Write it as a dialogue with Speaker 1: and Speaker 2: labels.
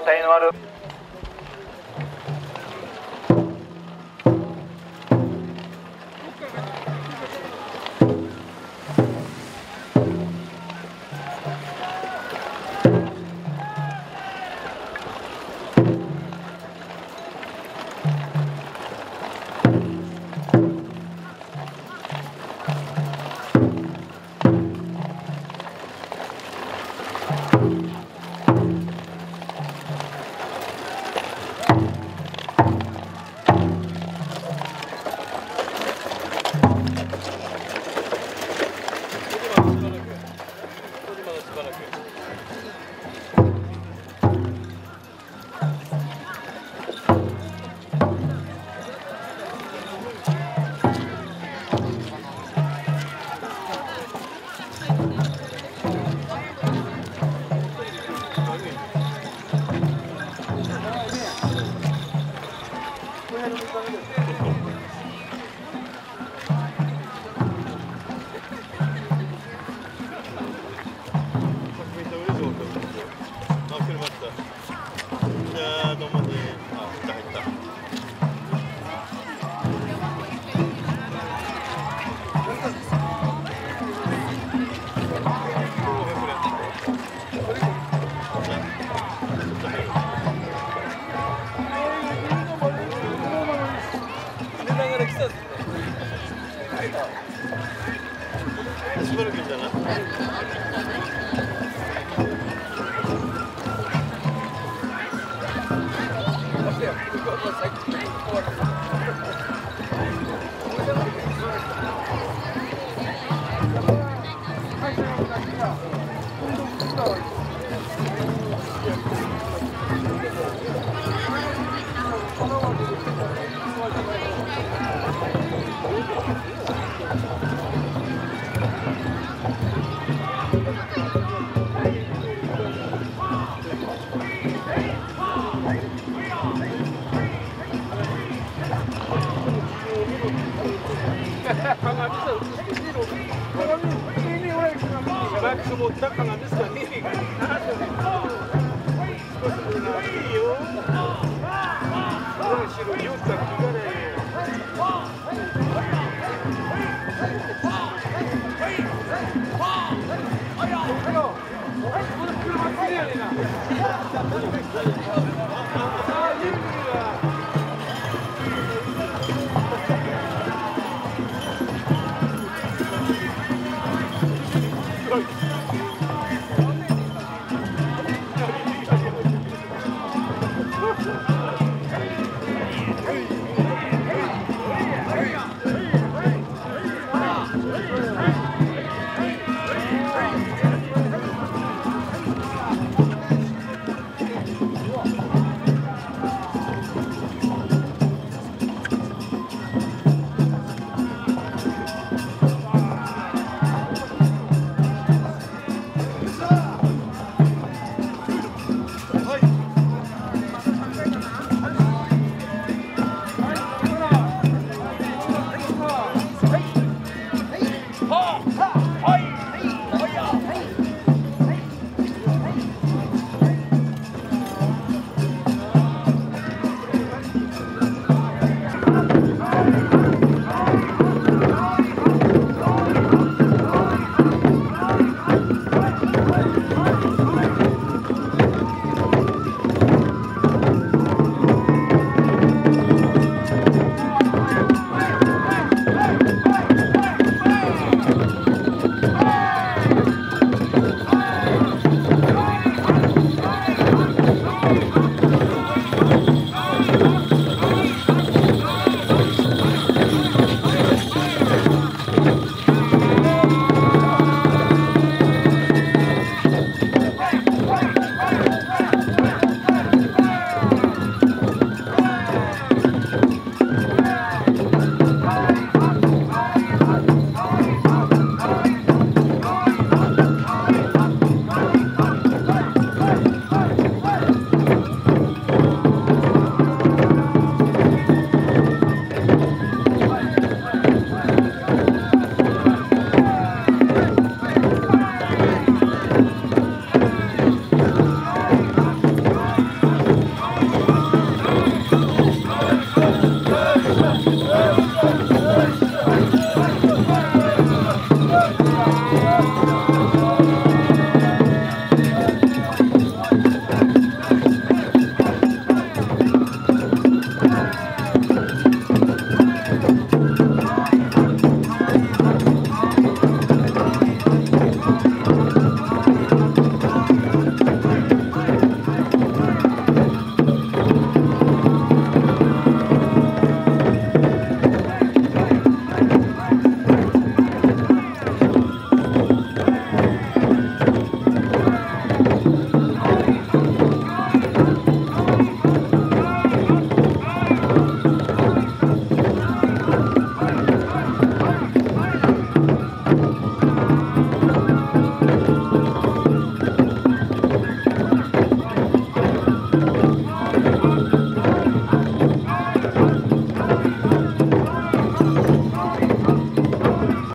Speaker 1: 応えのある。
Speaker 2: しばらくじゃない
Speaker 3: Максимум так она Thank you.